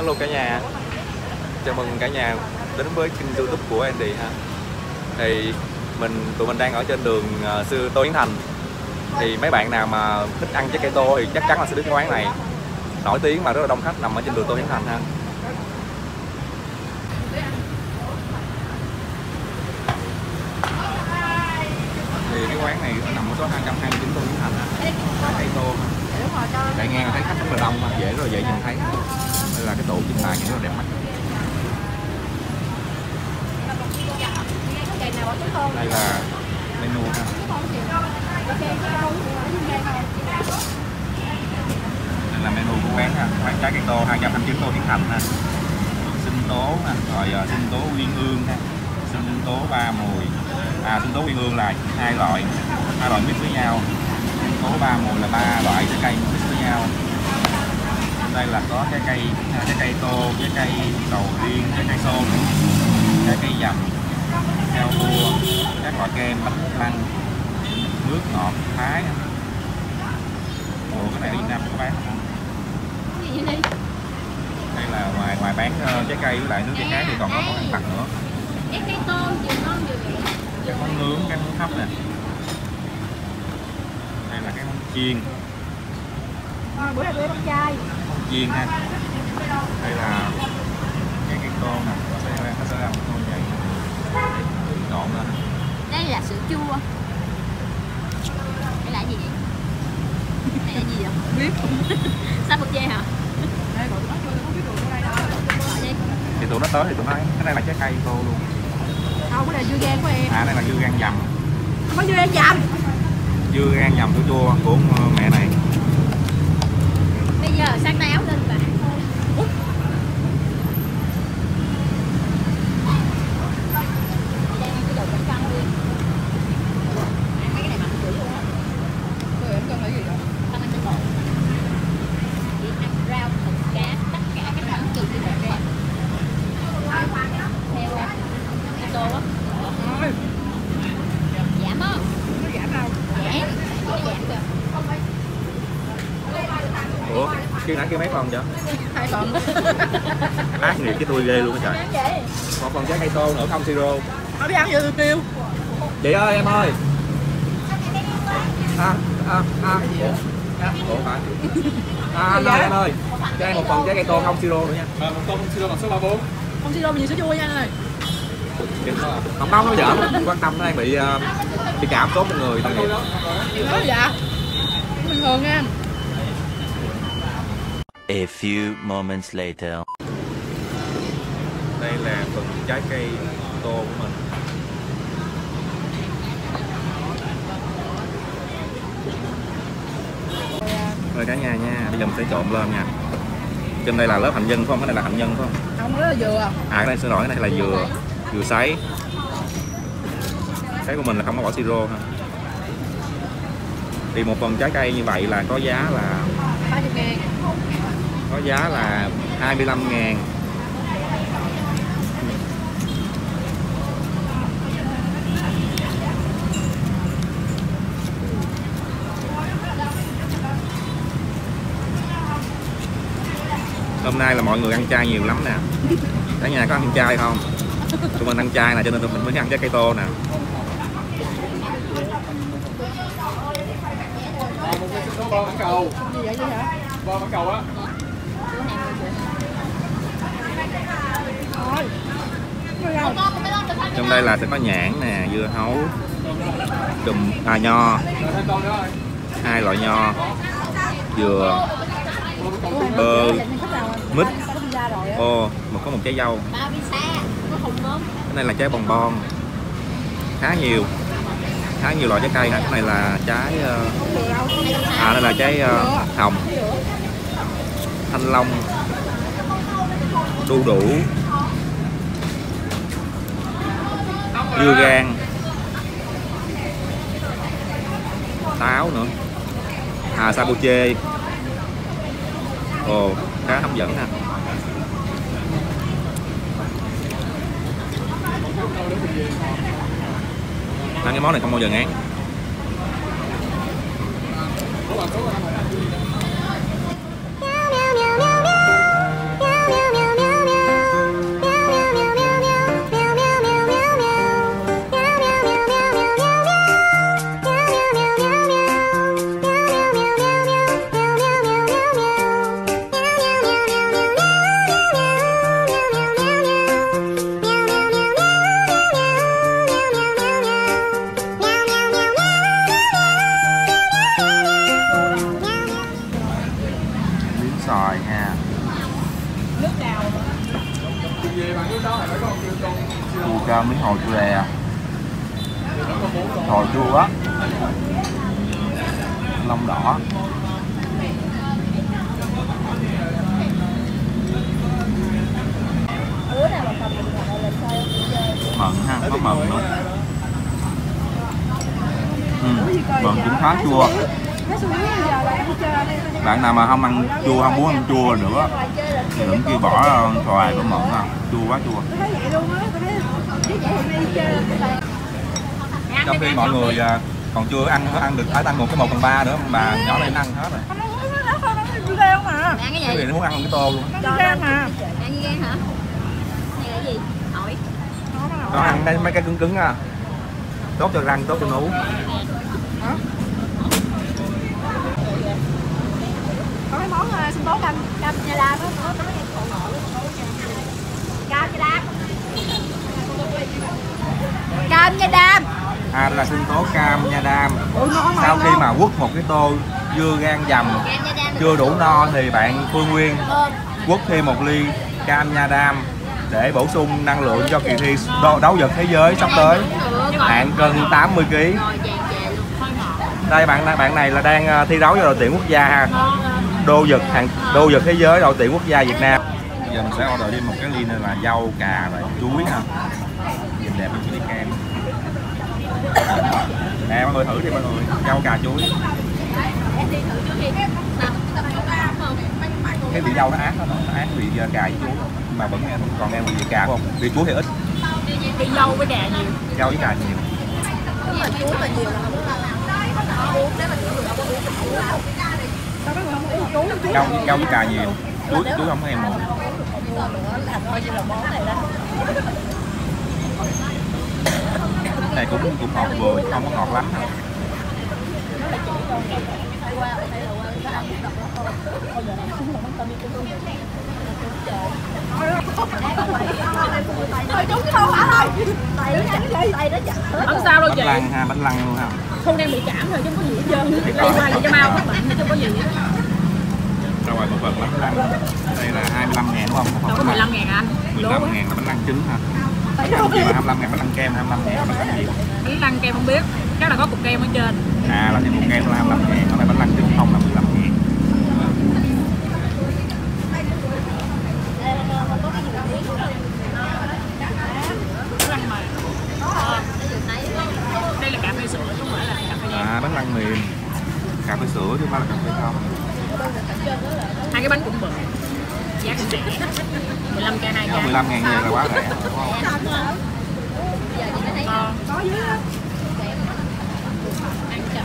Hello cả nhà. Chào mừng cả nhà đến với kênh youtube của Andy ha. Thì mình tụi mình đang ở trên đường uh, sư Tô Yến Thành. Thì mấy bạn nào mà thích ăn trái cây tô thì chắc chắn là sẽ đến cái quán này. Nổi tiếng mà rất là đông khách nằm ở trên đường Tô Yến Thành ha. Thì cái quán này nó nằm ở số 229 Tô Yến Thành ha. Trái cây tô ha. Chạy ngang thấy khách rất là đông mà dễ rồi dễ nhìn thấy đây là cái tủ ta nhìn rất là đẹp mắt. Đây là menu ha. Đây là menu của quán ha. Quán trái cây tô 229 dạ, tô Tiến Thành ha. Sinh tố ha. Rồi à, sinh tố uyên ương ha. Sinh tố ba mùi. À sinh tố uyên ương là hai loại. Hai loại mix với nhau. Tố ba mùi là ba loại trái cây mix với nhau đây là có trái cây trái cây tô trái cây sầu riêng trái cây xôn trái cây dầm heo cua các loại kem bánh lăng nước ngọt thái. Ủa cái này ở Việt Nam có bán không? Đây là ngoài ngoài bán uh, trái cây với lại nước trái khác thì còn có món ăn vặt nữa. Cái cây tô vừa ngon vừa các món nướng các món hấp nè. Đây là cái món chiên bữa nay tôi con trai. Món chiên ha đây là cái cái tô nè. Nó sẽ nó sẽ làm tô vậy trộn lên. Đây là sữa chua. Đây là gì vậy? Đây là gì vậy? Biết. Sao bột dê hả? Thì tụi nó tới thì tụi nó cái này là trái cây tô luôn. Không cái này dưa gan của em. À đây là dưa gan dầm. Không có dưa gan dầm. Dưa gan dầm chua chua của mẹ này giờ sáng tay áo lên và you không? Giảm đâu? Giảm. Giảm được khi nãy kia mấy phần vậy? Hai phần ác nghiệt cái tôi ghê luôn á trời. Một phần trái cây tô nữa không siro. Nó đi ăn vô tôi kêu. Chị ơi em ơi. À à à. À, ủa phải à anh ơi em ơi. Cho em một phần trái cây tô không siro nữa nha. À, một tô không siro bằng số 34 không xin đâu nhiều sữa chua nha anh ơi. Không không nó giỡn. Quan tâm nó đang bị uh, bị cảm tốt trong người nghiệp nói dạ? Bình thường nha A few moments later. đây là phần trái cây tô của mình. Rồi cả nhà nha bây giờ mình sẽ trộn lên nha. Trên đây là lớp hành nhân phải không? Cái này là hành nhân phải không? Không đó là dừa. À cái này xin lỗi cái này là dừa. Dừa sấy. Cái của mình là không có bỏ siro ha. Thì một phần trái cây như vậy là có giá là 30 ngàn có giá là 25 ngàn. Hôm nay là mọi người ăn chay nhiều lắm nè. Cả nhà có ăn chay không? Tụi mình ăn chay nè cho nên tụi mình mới ăn trái cây tô nè. Một cái số bo mãn cầu gì vậy vậy hả? Bo mãn cầu á Trong đây là sẽ có nhãn nè, dưa hấu Đùm, à nho. Hai loại nho dừa bơ mít. Ô một có một trái dâu. Cái này là trái bòn bon. Khá nhiều khá nhiều loại trái cây ha cái này là trái ờ, à đây là trái ờ, hồng thanh long đu đủ. Dưa gan. Táo nữa. À sabuche ồ, khá hấp dẫn ha. Ăn cái món này không bao giờ ngán. Chua cho miếng hồi chua lè hồi chua á? Lông đỏ mận ha có mận luôn, ừ, mận cũng khá chua bạn nào mà không ăn chua, không muốn ăn chua nữa, thì đừng kia bỏ xoài có mận chua quá, chua. Trong khi mọi người à, còn chưa ăn ăn được, phải ăn một cái một phần ba nữa, mà nhỏ này ăn hết rồi. Cái gì nó muốn ăn cái tô luôn. Ăn như gan hả này là gì ổi nó ăn đây mấy cái cứng cứng à. Tốt cho răng, tốt cho nú. Có cái món uh, sinh tố cam cam nha đam đó có cái cam nha đam cam nha đam. À là sinh tố cam nha đam. Sau khi mà quất một cái tô dưa gan dầm chưa đủ no thì bạn Phương Nguyên quất thêm một ly cam nha đam để bổ sung năng lượng cho kỳ thi đấu vật thế giới sắp tới. Hạng cân 80 kg đây bạn bạn này là đang ờ, thi đấu cho đội tuyển quốc gia ha đô vật hàng đô vật thế giới đội tuyển quốc gia Việt Nam. Bây giờ mình sẽ order đi một cái ly là rau cà và chuối ha. Nhìn đẹp hơn cái kem. Nè mọi người thử đi mọi người. Rau cà chuối. Em đi thử trước đi tập tập cho cam không cái vị rau nó ác đó nó ác vị ờ, cà với chuối. Mà vẫn nghe còn nghe vị cà không? Vị chuối thì ít. Đi dâu với gà nhiều. Rau với cà nhiều. Nhưng mà chuối mà nhiều. Là không có uống nếu mà nhiều là không có uống rau với cà nhiều chuối chuối không thèm mùi làm thôi như là món này cũng cũng ngọt vừa không có ngọt lắm. Không sao đâu bánh chị. lăng ha bánh lăng luôn ha. Không đang bị cảm thôi chứ không có gì hết trơn. Quan gì cho mau. Các bạn chứ không có gì hết rồi một phần bánh lăng đây là 25 ngàn đúng không? Đâu có phần 15 ngàn anh? 15 ngàn là bánh lăng trứng ha bánh lăng gì mà 25 ngàn bánh lăng kem 25 ngàn bánh lăng gì? Bánh lăng kem không biết. Chắc là có cục kem ở trên. À là thêm một kem là 25 ngàn còn đây bánh lăng trứng không là 15 ngàn. Đây là cà phê sữa chứ không phải là cà phê đen. À bánh lăng mềm. Cà phê sữa chứ không phải là cà phê không hai cái bánh cũng bự. Giá cũng rẻ. 15 k hai Nếu cái 15 ngàn vậy là quá rẻ. Có dưới ăn cho